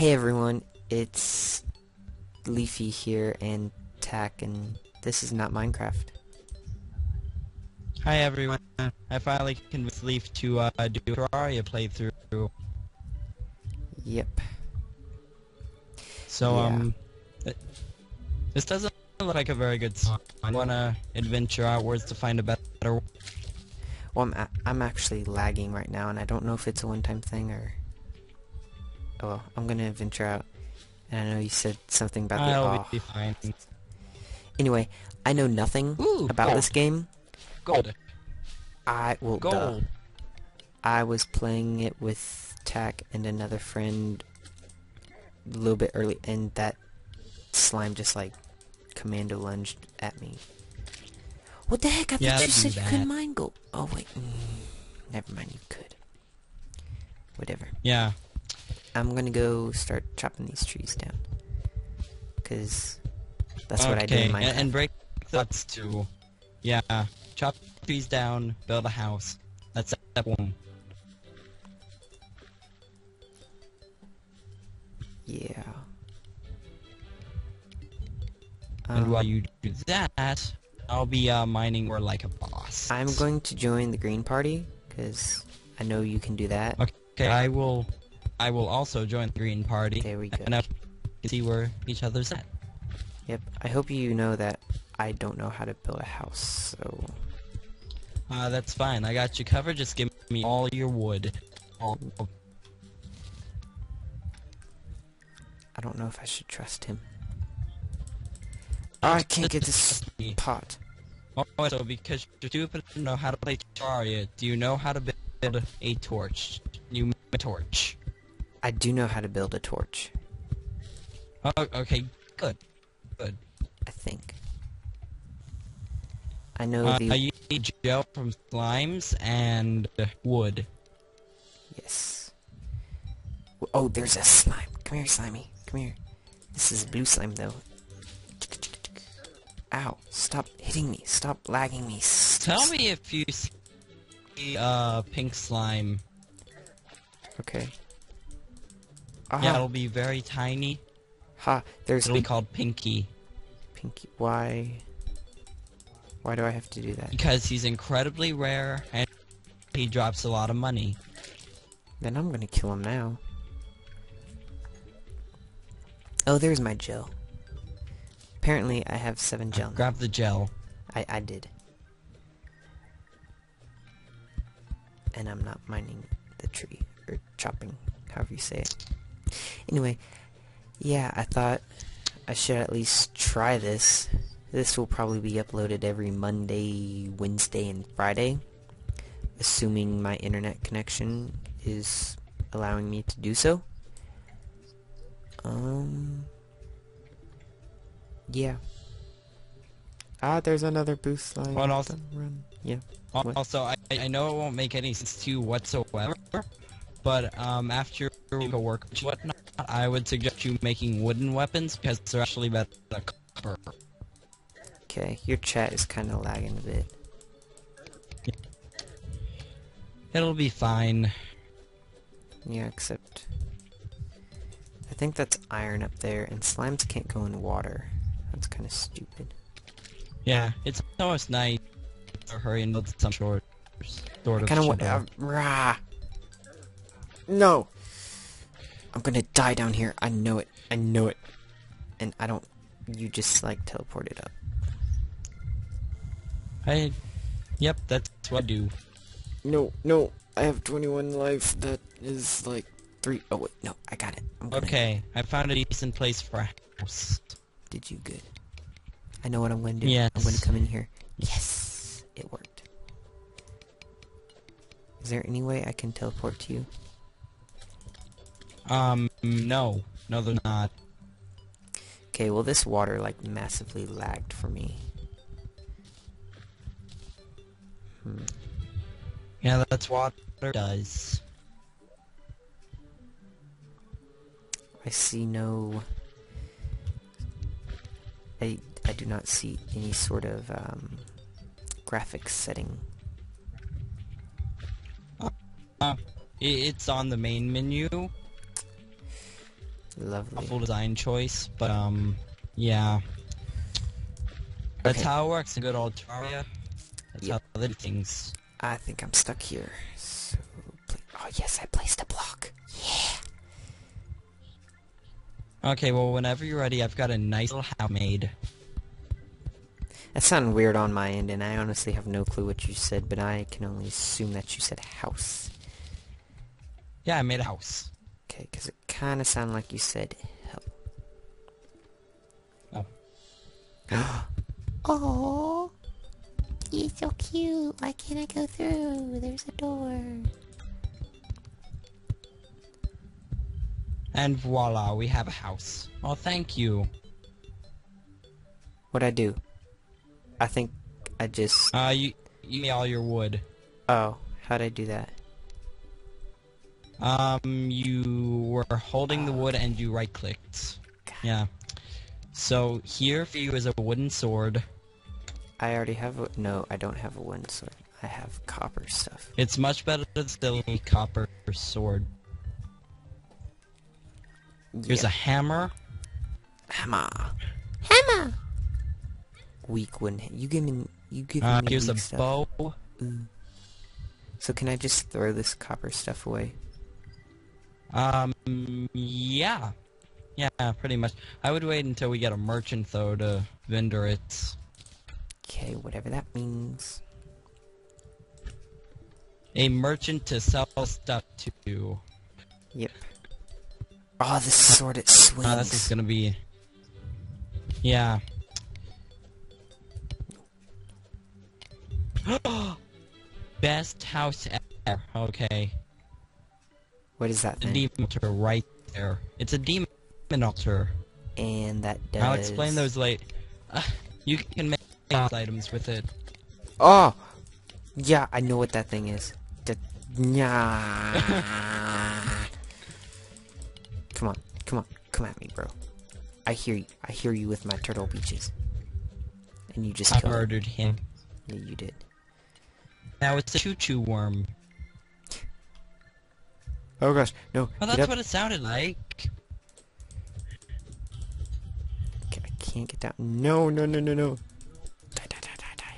Hey everyone, it's Leafy here and Tak, and this is not Minecraft. Hi everyone. I finally convinced Leaf to uh, do a Terraria playthrough. Yep. So Yeah. um, th- this doesn't look like a very good song. I wanna adventure outwards to find a better. one. Well, I'm, a- I'm actually lagging right now, and I don't know if it's a one-time thing or... Oh, well, I'm gonna venture out. And I know you said something about the... I'll be fine. Anyway, I know nothing Ooh, about gold. this game. Gold. I... Well, duh. Gold. I was playing it with Tak and another friend a little bit early, and that slime just like commando lunged at me. What the heck? I Yeah, thought you said you couldn't mine gold. Oh wait, mm, never mind. You could. Whatever. Yeah. I'm gonna go start chopping these trees down, cause that's what I do okay. in and, Minecraft. and break thoughts too. Yeah. Chop trees down. Build a house. That's step one. yeah. And Um, while you do that, I'll be uh, mining more like a boss. I'm going to join the green party, cause I know you can do that. Okay, I will. I will also join the Green Party. There we go. And I can see where each other's at. Yep. I hope you know that I don't know how to build a house, so Uh, that's fine. I got you covered. Just give me all your wood. All, I don't know if I should trust him. Oh, I can't get this pot. Oh, so because you're stupid and know how to play Terraria, do you know how to build a torch? You make a torch. I do know how to build a torch. Oh, okay, good. Good. I think. I know Uh, the you need gel from slimes and wood. yes. Oh, there's a slime. Come here, slimy. Come here. This is blue slime though. Ow! Stop hitting me. Stop lagging me. S- Tell me if you see uh, pink slime. Okay. Yeah, Ah, it'll be very tiny. ha! There's It'll be called Pinky. pinky. Why? Why do I have to do that? Because he's incredibly rare and he drops a lot of money. Then I'm gonna kill him now. Oh, there's my gel. Apparently, I have seven gel. now. Grab the gel. I I did. And I'm not mining the tree or chopping, however you say it. Anyway, yeah, I thought I should at least try this. This will probably be uploaded every Monday, Wednesday, and Friday, assuming my internet connection is allowing me to do so. Um, yeah. Ah, there's another boost line. What else? Run. Yeah. What? Also, I, I know it won't make any sense to you whatsoever, but um, after you go work whatnot, I would suggest you making wooden weapons because they're actually better than copper. Okay, your chat is kind of lagging a bit. It'll be fine. Yeah, except I think that's iron up there, and slimes can't go in water. That's kind of stupid. Yeah, it's almost nice hurry and build some short sort of Kind of what? Uh, rah. No. I'm gonna die down here. I know it. I know it. And I don't. You just like teleported up. I, yep, that's what I do. No, no. I have 21 life. That is like three. Oh wait, no. I got it. I'm gonna, Okay, I found a decent place for a house. Did you good? I know what I'm gonna do. Yes. I'm gonna come in here. Yes, it worked. Is there any way I can teleport to you? Um, no, no, they're not. Okay, well this water like massively lagged for me. Hmm. Yeah, that's what water does. I see no. I I do not see any sort of um, graphics setting. Uh, i- it's on the main menu. Lovely. full design choice, but um, yeah. That's Okay. how it works in good old Terraria. That's Yep. how they do things. I think I'm stuck here. So, oh yes, I placed a block. Yeah. Okay, well, whenever you're ready, I've got a nice little house made. That sounded weird on my end, and I honestly have no clue what you said, but I can only assume that you said house. Yeah, I made a house. Okay, because it kind of sound like you said help. Oh. Oh, he's so cute. Why can't I go through? There's a door. And voila, we have a house. Oh, thank you. What'd I do? I think I just... Uh, you, you me all your wood. Oh, how'd I do that? Um, you were holding the wood and you right-clicked. Yeah. So here for you is a wooden sword. I already have a... No, I don't have a wooden sword. I have copper stuff. It's much better than still a copper sword. Here's Yeah. a hammer. Hammer. Hammer. Weak wooden. You give me. You give Uh, me. here's a weak stuff. bow. Ooh. So can I just throw this copper stuff away? Um, yeah. Yeah, pretty much. I would wait until we get a merchant, though, to vendor it. Okay, whatever that means. A merchant to sell stuff to. Yep. Oh, this sword it swings. Uh, this is gonna be... Yeah. Best house ever. Okay. What is that The thing? demon altar right there. It's a demon altar. and that does. I'll explain those later. Uh, you can make items with it. Oh, yeah, I know what that thing is. The yeah. come on, come on, come at me, bro. I hear you. I hear you with my turtle beaches. And you just I killed him. murdered him. Yeah, you did. Now it's a choo-choo worm. Oh gosh, no. Well, that's what it sounded like. Okay, I can't get down. No, no, no, no, no. Die, die, die, die, die.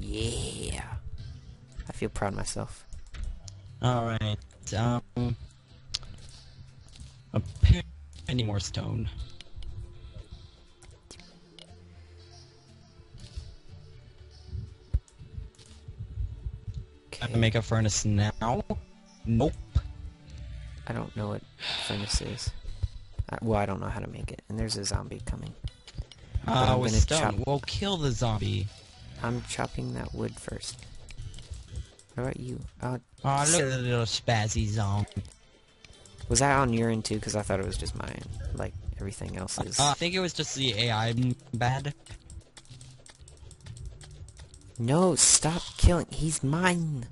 Yeah, yeah, yeah. Yeah. I feel proud of myself. Alright, um... A penny more stone. Okay. Can I make a furnace now? Nope. I don't know what furnace is. Uh, well, I don't know how to make it. And there's a zombie coming. Uh, I'm with gonna stone. chop- We'll kill the zombie. I'm chopping that wood first. How about you? Uh, Oh, look at the little spazzy zombie. was that on your end too? Because I thought it was just mine. Like everything else is. Uh, I think it was just the AI bad. no, stop killing. He's mine.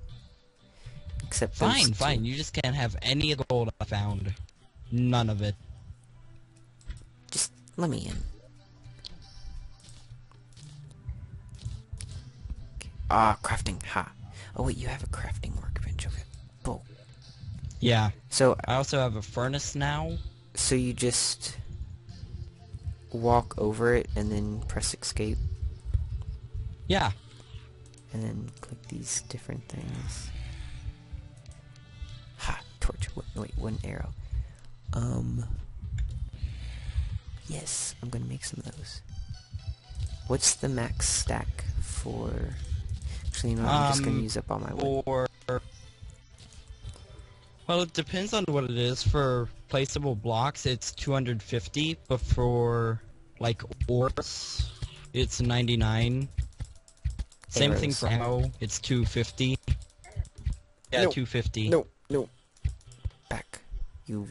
Except those Fine, two. fine. You just can't have any of the gold I found. None of it. Just let me in. Ah, crafting. Ha. Oh wait, you have a crafting workbench. Okay. Bull. Yeah. So, I also have a furnace now. so you just walk over it and then press escape Yeah. and then click these different things. Ha. Torch. Wait, wait one arrow. Um. Yes, I'm gonna make some of those. What's the max stack for? Actually, you know, I'm just gonna Um, use up all my wood. Or... Well, it depends on what it is. For placeable blocks, it's 250, but for, like, ores, it's 99. Same thing for ammo, it's 250. Yeah, No. 250. No, no. Back. You.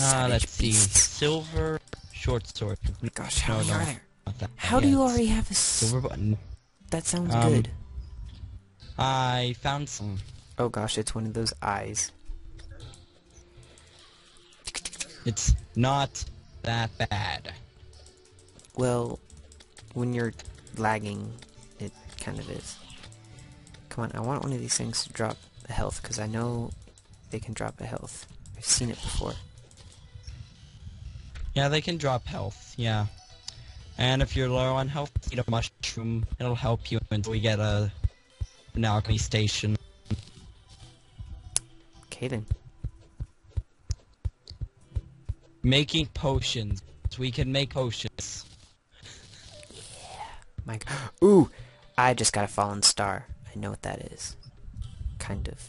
Ah, let's see. Silver short sword. Gosh, how No, no. there? Not that How do you already have a Silver button. that sounds Um, good. I found some. Oh gosh, it's one of those eyes. It's not that bad. Well, when you're lagging, it kind of is. Come on, I want one of these things to drop a health, because I know they can drop a health. I've seen it before. Yeah, they can drop health, yeah. And if you're low on health, eat a mushroom. It'll help you until we get a an alchemy station. Okay then. Making potions. We can make potions. Yeah. My Ooh! I just got a fallen star. I know what that is. Kind of.